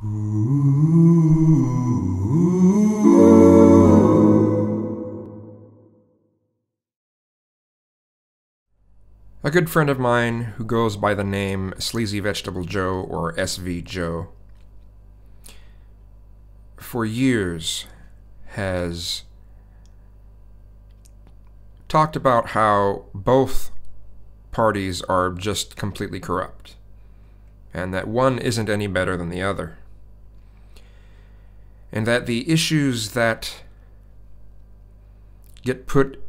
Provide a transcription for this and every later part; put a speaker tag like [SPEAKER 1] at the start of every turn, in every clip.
[SPEAKER 1] A good friend of mine who goes by the name Sleazy Vegetable Joe or SV Joe for years has talked about how both parties are just completely corrupt and that one isn't any better than the other. And that the issues that get put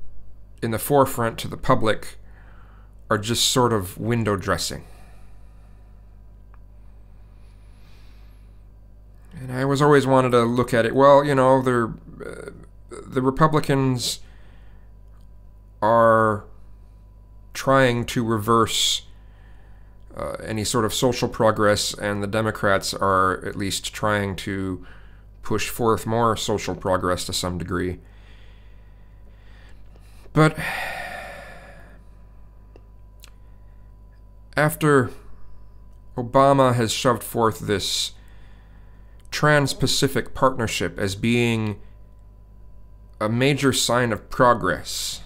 [SPEAKER 1] in the forefront to the public are just sort of window dressing. And I was always wanted to look at it. Well, you know, they're uh, the Republicans are trying to reverse uh, any sort of social progress, and the Democrats are at least trying to push forth more social progress to some degree. But after Obama has shoved forth this Trans Pacific Partnership as being a major sign of progress,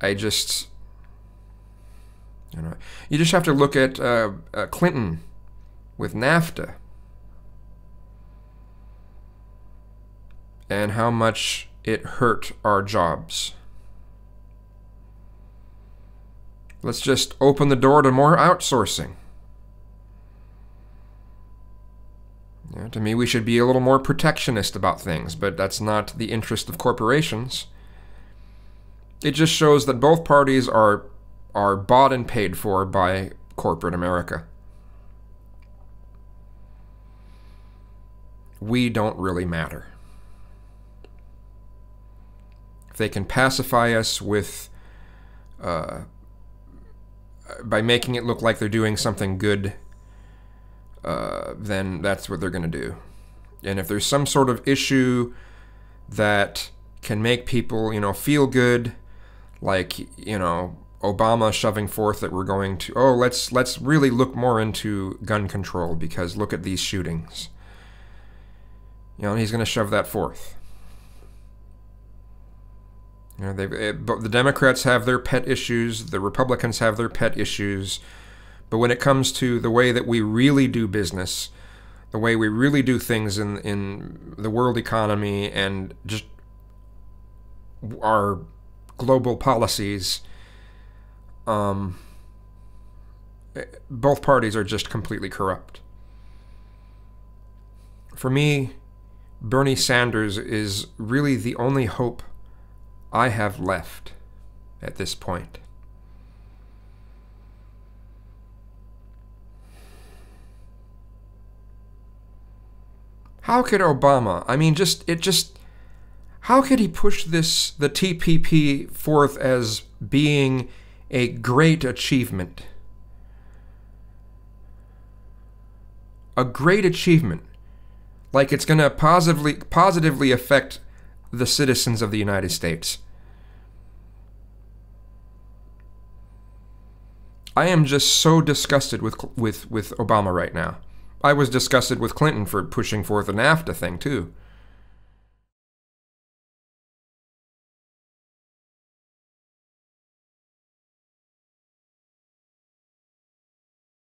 [SPEAKER 1] I just. You know, you just have to look at uh, uh, Clinton with NAFTA and how much it hurt our jobs. Let's just open the door to more outsourcing. Yeah, to me, we should be a little more protectionist about things, but that's not the interest of corporations. It just shows that both parties are are bought and paid for by corporate America. We don't really matter. If they can pacify us with uh, by making it look like they're doing something good, uh, then that's what they're going to do. And if there's some sort of issue that can make people, you know, feel good, like you know Obama shoving forth that we're going to oh let's let's really look more into gun control because look at these shootings. You know, he's going to shove that forth. You know, they it, the Democrats have their pet issues, the Republicans have their pet issues, but when it comes to the way that we really do business, the way we really do things in in the world economy and just our global policies, um, both parties are just completely corrupt. For me, Bernie Sanders is really the only hope I have left at this point. How could Obama, I mean, just, it just, how could he push this, the TPP, forth as being a great achievement? A great achievement. Like it's going to positively, positively affect the citizens of the United States. I am just so disgusted with with with Obama right now. I was disgusted with Clinton for pushing forth a NAFTA thing too.